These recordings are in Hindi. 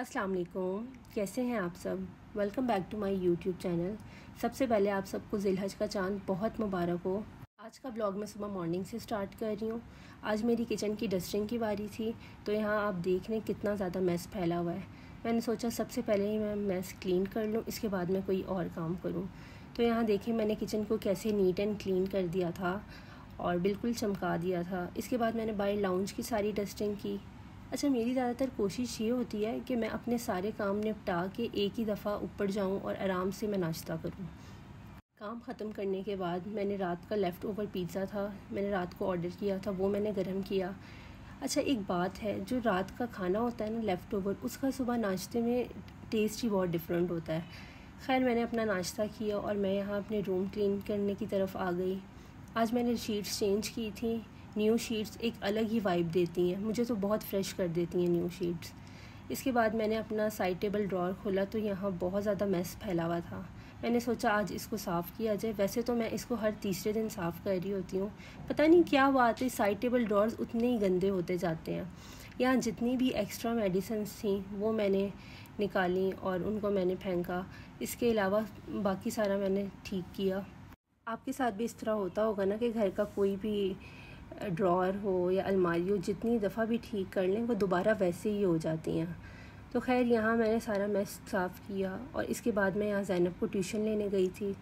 अस्सलाम वालेकुम कैसे हैं आप सब? Welcome back to my YouTube channel सबसे पहले आप सबको जिलहज का चाँद बहुत मुबारक हो। आज का ब्लॉग मैं सुबह मॉर्निंग से स्टार्ट कर रही हूँ। आज मेरी किचन की डस्टिंग की बारी थी तो यहाँ आप देख लें कितना ज़्यादा मैस फैला हुआ है। मैंने सोचा सबसे पहले ही मैं मैस क्लीन कर लूँ, इसके बाद मैं कोई और काम करूँ। तो यहाँ देखें, मैंने किचन को कैसे नीट एंड क्लीन कर दिया था और बिल्कुल चमका दिया था। इसके बाद मैंने बाहर लाउंज की सारी डस्टिंग की। अच्छा मेरी ज़्यादातर कोशिश ये होती है कि मैं अपने सारे काम निपटा के एक ही दफ़ा ऊपर जाऊँ और आराम से मैं नाश्ता करूँ। काम ख़त्म करने के बाद मैंने रात का लेफ़्ट ओवर पिज़्ज़ा था, मैंने रात को ऑर्डर किया था, वो मैंने गर्म किया। अच्छा एक बात है, जो रात का खाना होता है ना लेफ़्ट ओवर उसका सुबह नाश्ते में टेस्ट ही बहुत डिफरेंट होता है। खैर, मैंने अपना नाश्ता किया और मैं यहाँ अपने रूम क्लीन करने की तरफ़ आ गई। आज मैंने शीट्स चेंज की थी न्यू शीट्स एक अलग ही वाइब देती हैं। मुझे तो बहुत फ्रेश कर देती हैं न्यू शीट्स इसके बाद मैंने अपना साइड टेबल ड्रॉर खोला तो यहाँ बहुत ज़्यादा मैस फैला हुआ था। मैंने सोचा आज इसको साफ़ किया जाए। वैसे तो मैं इसको हर तीसरे दिन साफ़ कर रही होती हूँ। पता नहीं क्या बात है साइड टेबल ड्रॉर्स उतने ही गंदे होते जाते हैं। यहाँ जितनी भी एक्स्ट्रा मेडिसिन थी, वो मैंने निकाली और उनको मैंने फेंका। इसके अलावा बाकी सारा मैंने ठीक किया। आपके साथ भी इस तरह होता होगा ना कि घर का कोई भी ड्रॉर हो या अलमारी हो, जितनी दफ़ा भी ठीक कर लें, वो दोबारा वैसे ही हो जाती हैं। तो खैर, यहाँ मैंने सारा मैस साफ़ किया और इसके बाद मैं यहाँ जैनब को ट्यूशन लेने गई थी।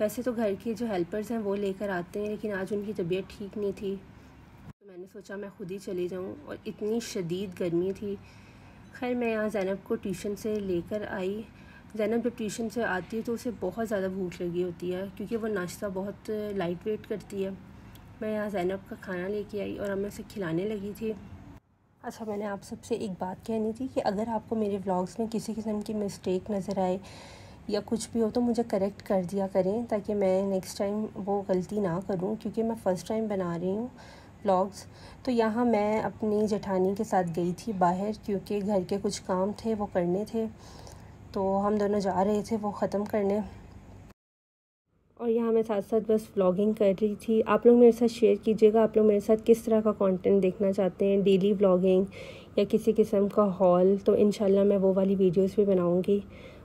वैसे तो घर के जो हेल्पर्स हैं, वो लेकर आते हैं, लेकिन आज उनकी तबीयत ठीक नहीं थी। तो मैंने सोचा मैं खुद ही चली जाऊँ और इतनी शदीद गर्मी थी। खैर, मैं यहाँ जैनब को ट्यूशन से लेकर आई। जैनब जब ट्यूशन से आती है तो उसे बहुत ज़्यादा भूख लगी होती है, क्योंकि वो नाश्ता बहुत लाइट वेट करती है। मैं यहाँ जैनब का खाना लेके आई और अब मैं उसे खिलाने लगी थी। अच्छा मैंने आप सबसे एक बात कहनी थी कि अगर आपको मेरे व्लॉग्स में किसी किस्म की मिस्टेक नज़र आए या कुछ भी हो तो मुझे करेक्ट कर दिया करें ताकि मैं नेक्स्ट टाइम वो गलती ना करूँ, क्योंकि मैं फ़र्स्ट टाइम बना रही हूँ व्लॉग्स तो यहाँ मैं अपनी जेठानी के साथ गई थी बाहर, क्योंकि घर के कुछ काम थे, वो करने थे। तो हम दोनों जा रहे थे वो ख़त्म करने। और यहाँ मैं साथ साथ बस व्लॉगिंग कर रही थी। आप लोग मेरे साथ शेयर कीजिएगा, आप लोग मेरे साथ किस तरह का कंटेंट देखना चाहते हैं? डेली व्लॉगिंग या किसी किस्म का हॉल तो इन मैं वो वाली वीडियोस भी बनाऊँगी।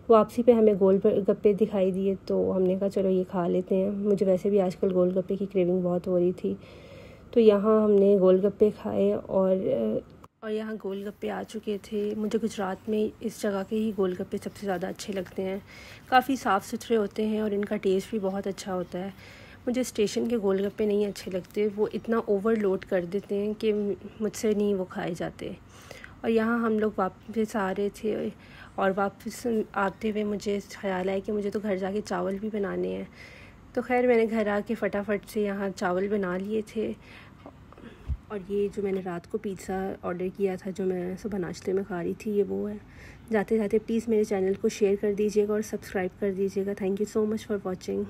वापसी पे हमें गोल गप्पे दिखाई दिए तो हमने कहा चलो ये खा लेते हैं। मुझे वैसे भी आजकल गोल गप्पे की क्रेविंग बहुत हो रही थी। तो यहाँ हमने गोल गप्पे खाए और और यहाँ गोलगप्पे आ चुके थे। मुझे गुजरात में इस जगह के ही गोलगप्पे सबसे ज़्यादा अच्छे लगते हैं। काफ़ी साफ़ सुथरे होते हैं और इनका टेस्ट भी बहुत अच्छा होता है। मुझे स्टेशन के गोलगप्पे नहीं अच्छे लगते। वो इतना ओवरलोड कर देते हैं कि मुझसे नहीं वो खाए जाते। और यहाँ हम लोग वापस आ रहे थे और वापस आते हुए मुझे ख्याल आया कि मुझे तो घर जाके चावल भी बनाने हैं। तो खैर मैंने घर आके फटाफट से यहाँ चावल बना लिए थे। और ये जो मैंने रात को पिज़्ज़ा ऑर्डर किया था, जो मैं सुबह नाश्ते में खा रही थी, ये वो है। जाते जाते प्लीज़ मेरे चैनल को शेयर कर दीजिएगा और सब्सक्राइब कर दीजिएगा। Thank you so much for watching